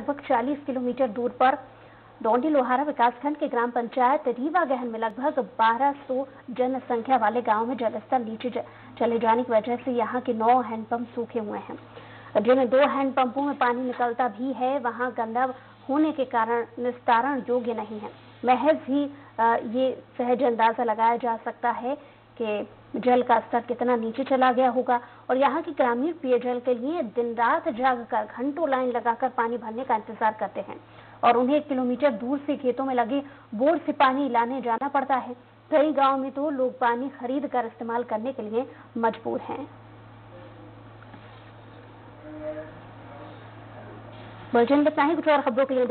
लगभग 40 किलोमीटर दूर पर डोंडी लोहारा विकासखंड के ग्राम पंचायत रीवा गहन में लगभग 1200 जनसंख्या वाले गाँव में जलस्तर नीचे चले जाने की वजह से यहाँ के नौ हैंडपंप सूखे हुए हैं। जिनमें दो हैंडपंपों में पानी निकलता भी है, वहाँ गंदा होने के कारण निस्तारण योग्य नहीं है। महज ही ये सहज अंदाज़ा लगाया जा सकता है कि जल का स्तर कितना नीचे चला गया होगा? और यहाँ के ग्रामीण पेयजल के लिए दिन रात जागकर घंटों लाइन लगाकर पानी भरने का इंतज़ार करते हैं। और उन्हें किलोमीटर दूर से खेतों में लगे बोर से पानी लाने जाना पड़ता है। कई गाँव में तो लोग पानी खरीद कर इस्तेमाल करने के लिए मजबूर हैं। बुलेटिन बताएँ कुछ और खबरों के लिए